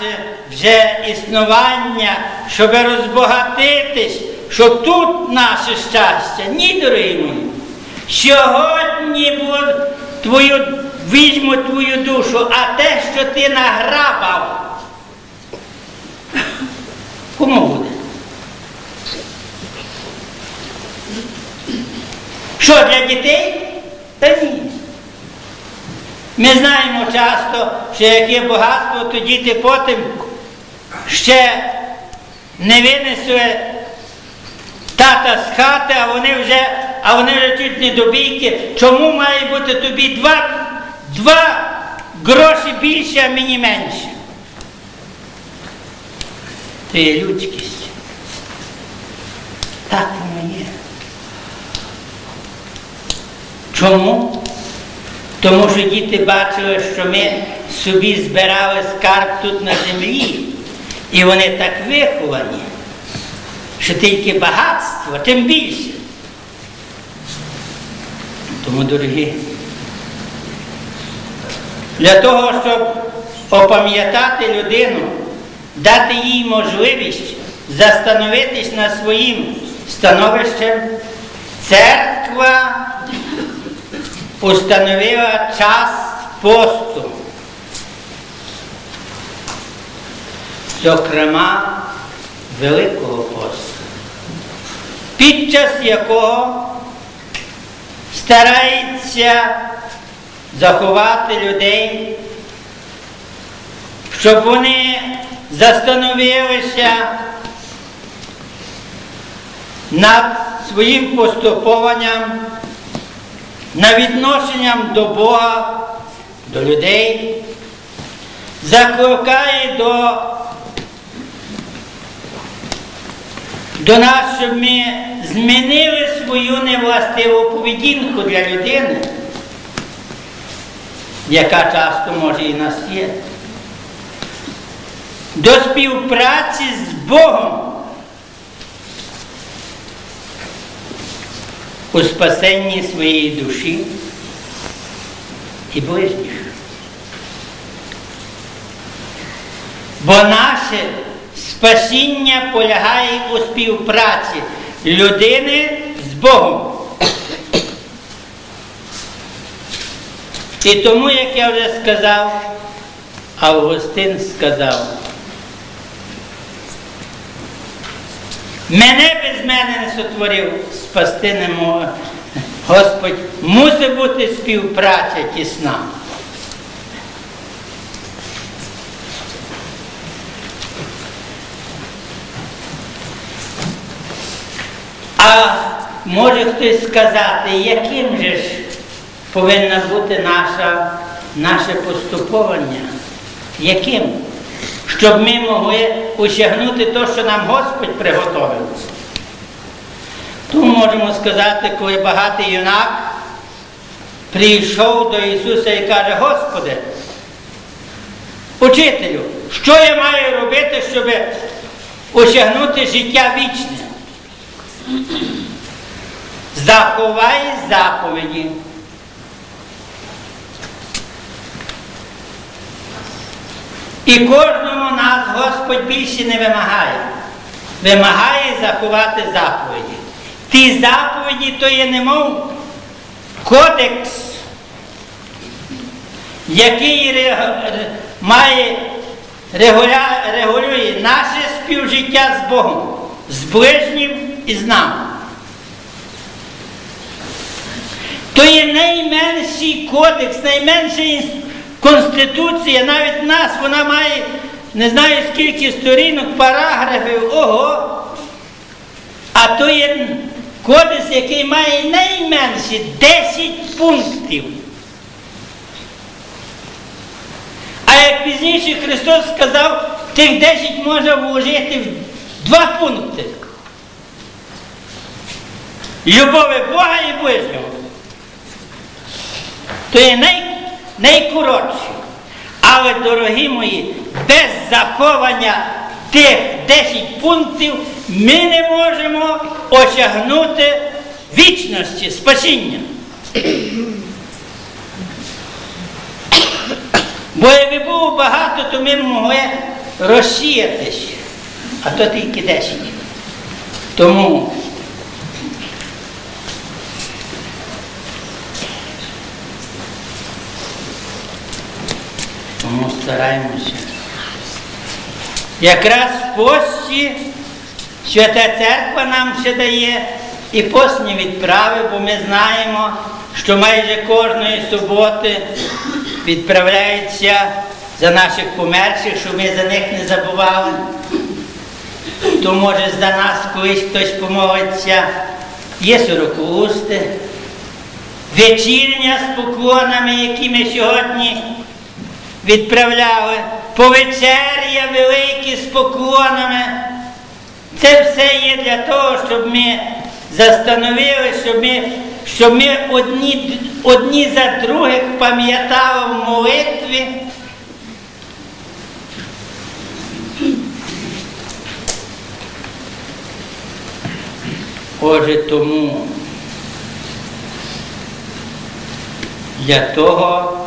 наше вже існування, щоб розбогатитись, щоб тут наше щастя. Ні, дорогі мої. Сьогодні твою, візьму твою душу, а те, що ти награбав, кому буде? Що для дітей? Та ні. Ми знаємо часто, що як є багатство, то діти потім ще не винесли тата з хати, а вони вже, а вони вже чуть не до бійки. Чому має бути тобі два, два гроші більше, а мені менше? Це є людськість. Так воно є. Чому? Тому що діти бачили, що ми собі збирали скарб тут на землі, і вони так виховані, що тільки багатство, тим більше. Тому, дорогі, для того, щоб опам'ятати людину, дати їй можливість застановитись на своїм становищем, церква установила час посту. Зокрема, Великого посту, під час якого старається заховати людей, щоб вони застановилися над своїм поступованням на відношенням до Бога, до людей, закликає до, до нас, щоб ми змінили свою невластиву поведінку для людини, яка часто може і нас є, до співпраці з Богом. У спасенні своєї душі і ближніх. Бо наше спасіння полягає у співпраці людини з Богом. І тому, як я вже сказав, Августин сказав, Мене без мене не сотворив, спасти не може. Господь, мусить бути співпраця тісна. А може хтось сказати, яким же ж повинна бути наше поступовання? Яким? Щоб ми могли осягнути те, що нам Господь приготовив. Тому можемо сказати, коли багатий юнак прийшов до Ісуса і каже, Господи, учителю, що я маю робити, щоб осягнути життя вічне? Заховай заповіді. І кожному нас Господь більше не вимагає. Вимагає заховати заповіді. Ті заповіді то є немов кодекс, який має регулює наше співжиття з Богом, з ближнім і з нами. То є найменший кодекс, найменша інс- конституція, навіть нас, вона має не знаю скільки сторінок, параграфів, ого. А то є кодекс, який має найменше 10 пунктів. А як пізніше Христос сказав, тих 10 можна вложити в два пункти. Любови Бога і ближнього. То є най, найкоротші. Але, дорогі мої, без заховання тих 10 пунктів ми не можемо осягнути вічності, спасіння. Бо якби було багато, то ми могли розсіятись, а то тільки 10. Тому тому стараємося. Якраз в пості Свята Церква нам ще дає і постні відправи, бо ми знаємо, що майже кожної суботи відправляються за наших померших, щоб ми за них не забували. То може за нас колись хтось помолиться. Є сорокоусти, вечірня з поклонами, які ми сьогодні відправляли, повечеря великі з поклонами. Це все є для того, щоб ми застановили, щоб ми, щоб ми одні, одні за других пам'ятали в молитві. Отже, тому для того,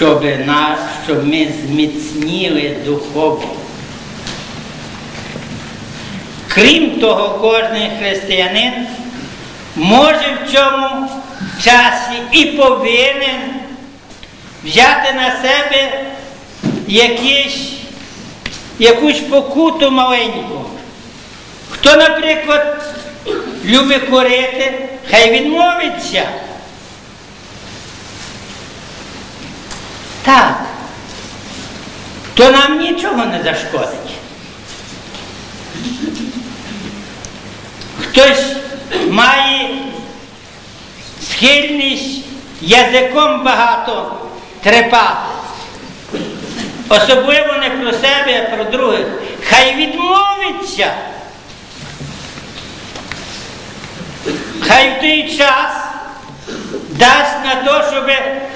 щоб, на, щоб ми зміцніли духовно. Крім того, кожен християнин може в цьому часі і повинен взяти на себе якісь, якусь покуту маленьку. Хто, наприклад, любить курити, хай відмовиться. Так, то нам нічого не зашкодить. Хтось має схильність язиком багато трепати. Особливо не про себе, а про других. Хай відмовиться. Хай в той час дасть на те, щоб,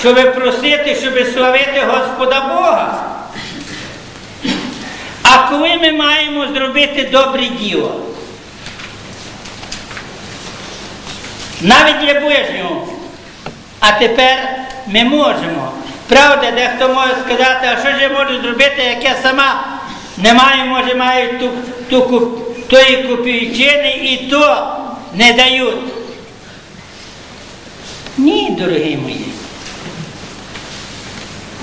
щоб просити, щоб славити Господа Бога. А коли ми маємо зробити добре діло, навіть для Божнього, а тепер ми можемо. Правда, дехто може сказати, а що ж я можу зробити, як я сама не маю, може, маю ту, ту, тої копійчини і то не дають. Ні, дорогі мої.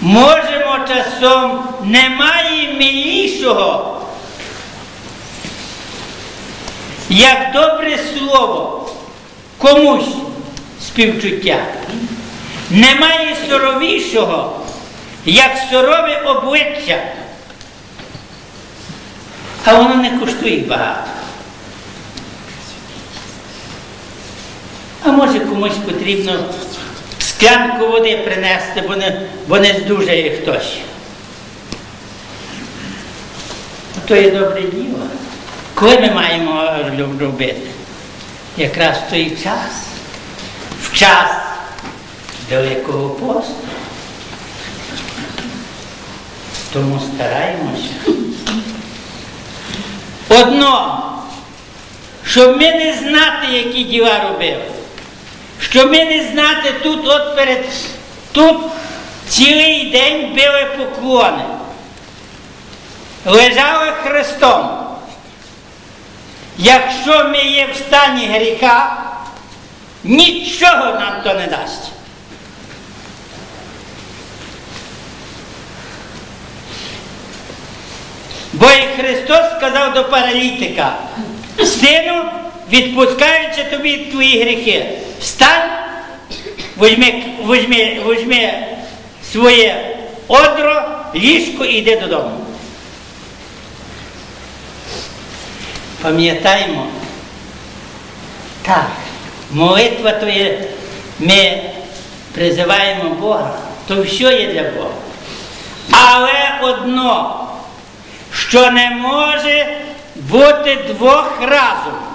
Можемо часом, немає милішого, як добре слово комусь співчуття. Немає суровішого, як сурове обличчя, а воно не коштує багато. А може комусь потрібно склянку води принести, бо не, бо не здужає хтось. То є добре діло. Коли ми маємо робити? Якраз в той час, в час Великого посту. Тому стараємося. Одно, щоб ми не знати, які діла робили. Ми не знати тут, от перед тут цілий день били поклони. Лежали Христом. Якщо ми є в стані гріха, нічого нам то не дасть. Бо і Христос сказав до паралітика, сину, відпускаючи тобі твої гріхи, встань, візьми, візьми, візьми своє одро, ліжко і йди додому. Пам'ятаємо, так, молитва то є, ми призиваємо Бога, то все є для Бога. Але одно, що не може бути двох разом.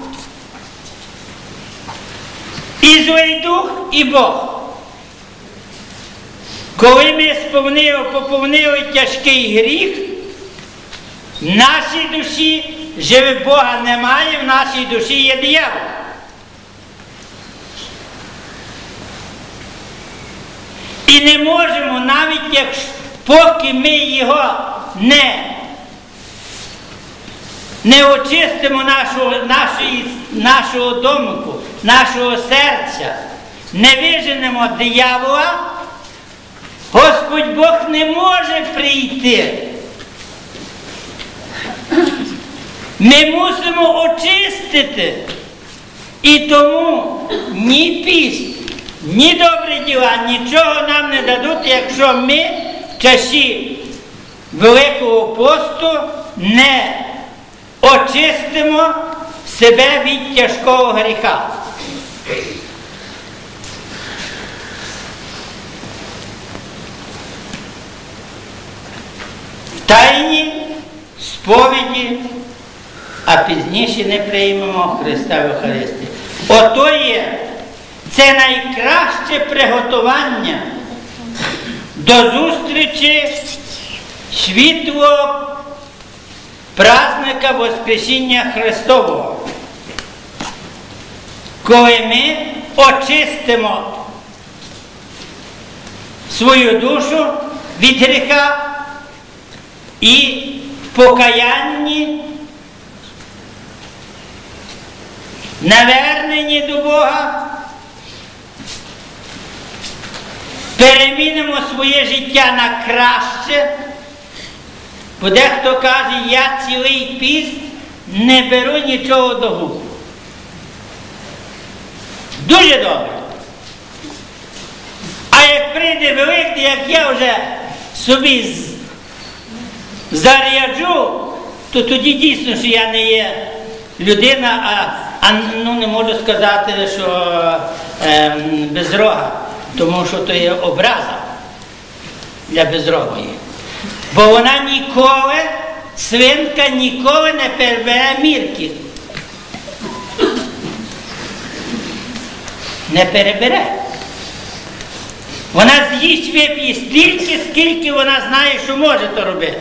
І злий дух, і Бог. Коли ми сповнили, поповнили тяжкий гріх, в нашій душі живе Бога немає, в нашій душі є диявол. І не можемо, навіть як поки ми його не не очистимо нашу, нашої, нашого домику, нашого серця, не виженемо диявола, Господь Бог не може прийти. Ми мусимо очистити. І тому ні піст, ні добрі діла, нічого нам не дадуть, якщо ми в часі Великого посту не очистимо себе від тяжкого гріха. Тайні сповіді, а пізніше не приймемо Христа в Євхаристії. Ото є це найкраще приготування до зустрічі світлого праздника Воскресіння Христового, коли ми очистимо свою душу від гріха і покаянні, наверненні до Бога, перемінимо своє життя на краще. Бо дехто каже, я цілий піст не беру нічого до губ. Дуже добре. А як прийде Великий, як я вже собі заряджу, то тоді дійсно, що я не є людина, а, а ну не можу сказати, що ем, безрога, тому що то є образа для безрогої. Бо вона ніколи, свинка ніколи не перебере мірки. Не перебере. Вона з'їсть вип'є стільки, скільки вона знає, що може то робити.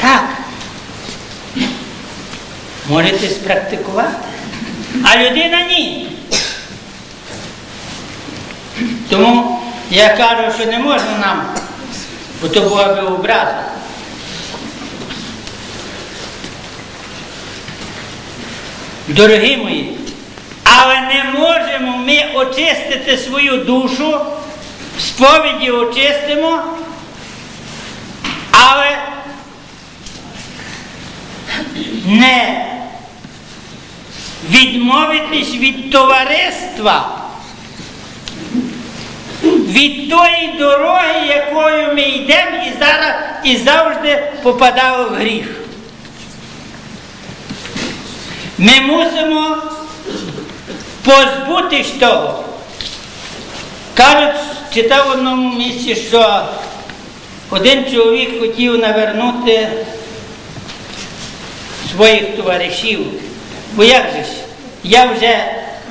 Так. Можете спрактикувати. А людина ні. Тому я кажу, що не можна нам, бо то була би образа. Дорогі мої, але не можемо ми очистити свою душу, сповіді очистимо, але не відмовитись від товариства від тої дороги, якою ми йдемо і зараз і завжди попадали в гріх. Ми мусимо позбутись того. Кажуть, читав в одному місці, що один чоловік хотів навернути своїх товаришів. Бо як же ж, я вже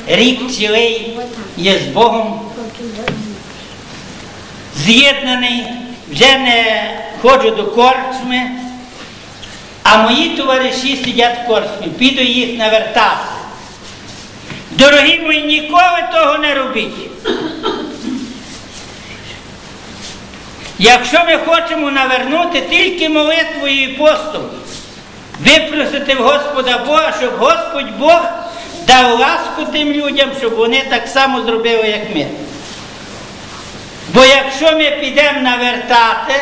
рік цілий є з Богом з'єднаний, вже не ходжу до корчми, а мої товариші сидять в корчмі, піду їх навертати. Дорогі мої, ніколи того не робіть. Якщо ми хочемо навернути тільки молитвою і постом, випросити в Господа Бога, щоб Господь Бог дав ласку тим людям, щоб вони так само зробили, як ми. Бо якщо ми підемо навертати,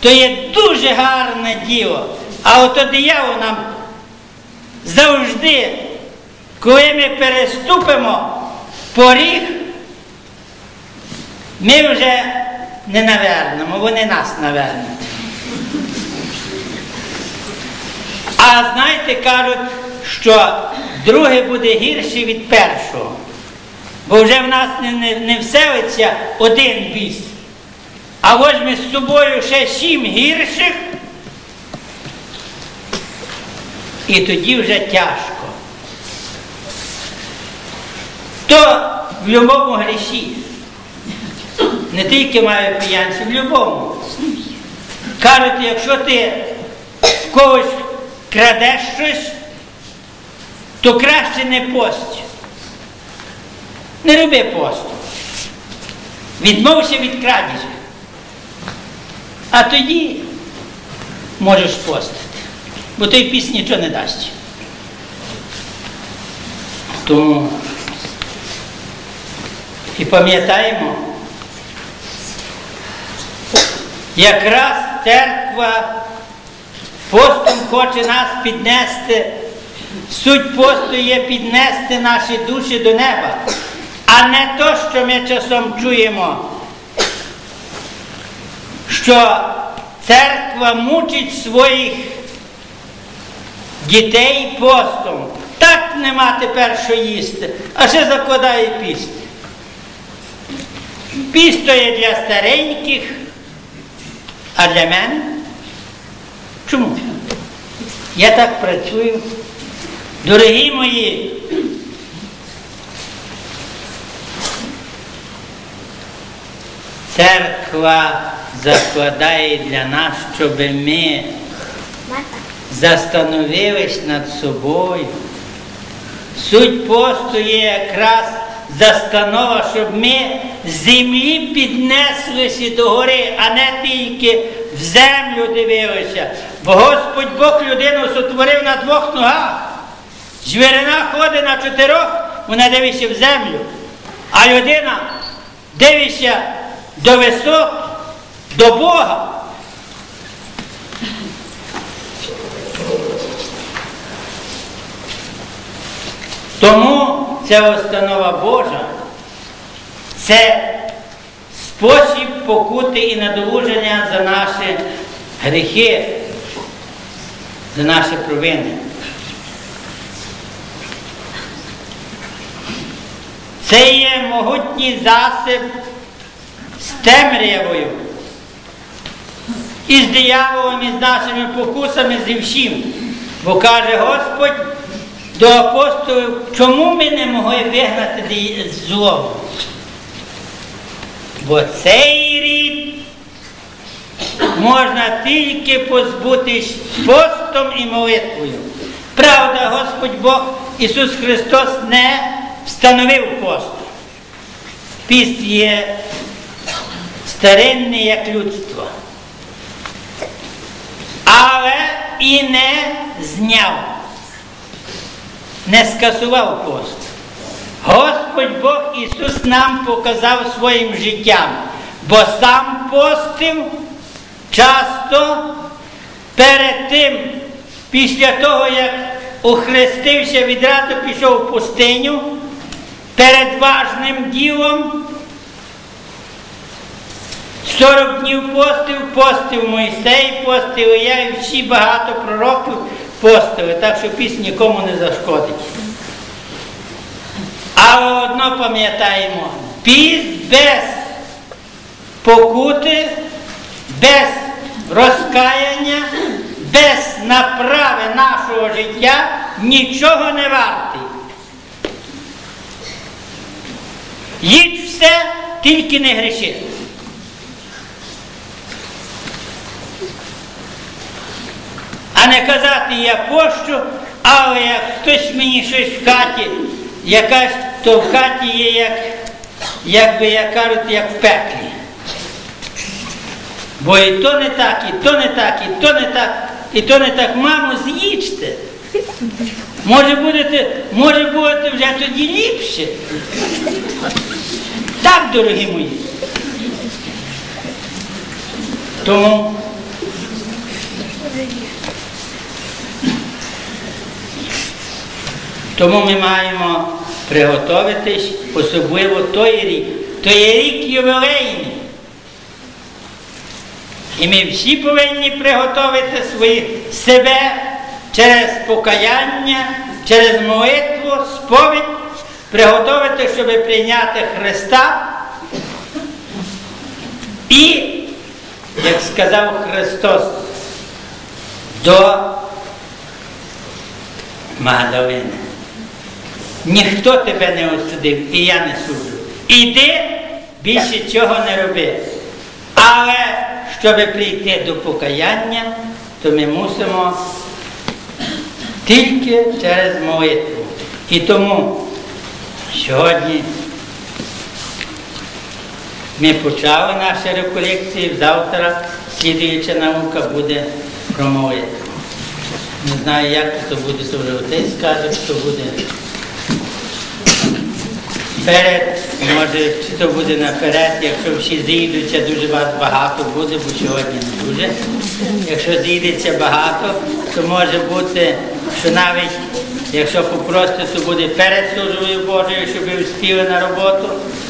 то є дуже гарне діло. А ото диявол нам завжди, коли ми переступимо поріг, ми вже не навернемо, вони нас навернуть. А знаєте, кажуть, що друге буде гірше від першого. Бо вже в нас не, не, не вселиться один біс, а возьме з собою ще сім гірших, і тоді вже тяжко. То в будь-якому гріші, не тільки має п'янці, в будь-якому. Кажуть, якщо ти в когось крадеш щось, то краще не пость. Не роби посту. Відмовся від крадіжі. А тоді можеш постити. Бо той піс нічого не дасть. Тому і пам'ятаємо, якраз церква постом хоче нас піднести. Суть посту є піднести наші душі до неба, а не то, що ми часом чуємо, що церква мучить своїх дітей постом. Так нема тепер що їсти, а ще закладає піст. Піст то є для стареньких, а для мене? Чому? Я так працюю. Дорогі мої, церква закладає для нас, щоб ми застановились над собою. Суть посту є якраз застанова, щоб ми землі піднеслися до гори, а не тільки в землю дивилися. Бо Господь Бог людину сотворив на двох ногах. Звірина ходить на чотирьох, вона дивиться в землю, а людина дивиться до висот, до Бога. Тому ця установа Божа це спосіб покути і надолуження за наші гріхи, за наші провини. Це є могутній засіб з темрявою, і з дияволом, і з нашими покусами, зі всім. Бо каже Господь до апостолів, чому ми не могли вигнати зло? Бо цей рід можна тільки позбутись постом і молитвою. Правда, Господь Бог Ісус Христос не встановив пост. Піст є старинний як людство. Але і не зняв, не скасував пост. Господь Бог Ісус нам показав своїм життям, бо сам постив часто перед тим, після того, як охрестився, відразу пішов в пустиню перед важним ділом. 40 днів постив, постив Мойсей, постив я і всі багато пророків постили, так що піс нікому не зашкодить. Але одно пам'ятаємо, піс без покути, без розкаяння, без направи нашого життя нічого не вартий. Їдь все, тільки не гріши. А не казати я пощу, але як хтось мені щось в хаті, якась, то в хаті є, як, як би як кажуть, як в пеклі. Бо і то не так, і то не так, і то не так, і то не так, мамо, з'їжте. Може будете, може будете вже тоді ліпше. Так, дорогі мої. Тому тому ми маємо приготуватись, особливо той рік. То є рік ювілейний. І ми всі повинні приготувати свої себе через покаяння, через молитву, сповідь, приготувати, щоб прийняти Христа. І, як сказав Христос, до Магдалини. Ніхто тебе не осудив, і я не суджу. Іди, більше цього не роби. Але щоб прийти до покаяння, то ми мусимо тільки через молитву. І тому сьогодні Ми почали наші реколекції, завтра слідуюча наука буде про молитву. Не знаю, як це буде, то вже отець скаже, що буде перед, може, чи то буде наперед, якщо всі зійдуться, дуже багато буде, бо сьогодні не дуже. Якщо зійдеться багато, то може бути, що навіть якщо попросити, то буде перед службою Божою, щоб ви вспіли на роботу.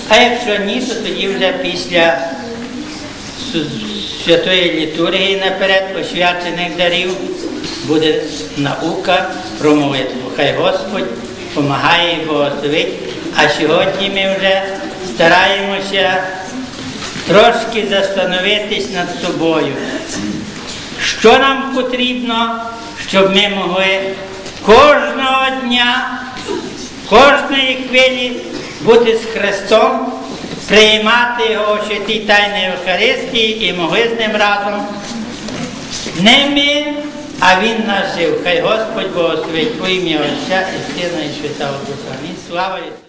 А якщо ні, то тоді вже після святої літургії наперед освячених дарів буде наука про молитву. Хай Господь допомагає і благословить. А сьогодні ми вже стараємося трошки застановитись над собою. Що нам потрібно, щоб ми могли кожного дня, кожної хвилі бути з Христом, приймати Його у святій Тайній Євхаристії і могли з ним разом. Не ми, а Він нас жив. Хай Господь благословить во ім'я Отця і Сина і Святого Духа. Амінь. Слава Ісусу!